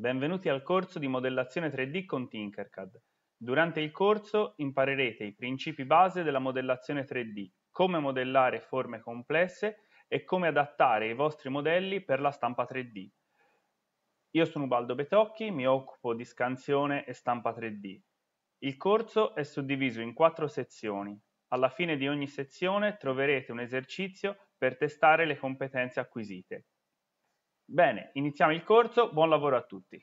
benvenuti al corso di modellazione 3D con Tinkercad. Durante il corso imparerete i principi base della modellazione 3D, come modellare forme complesse e come adattare i vostri modelli per la stampa 3D. Io sono Ubaldo Betocchi, mi occupo di scansione e stampa 3D. Il corso è suddiviso in quattro sezioni. Alla fine di ogni sezione troverete un esercizio per testare le competenze acquisite. Bene, iniziamo il corso, buon lavoro a tutti.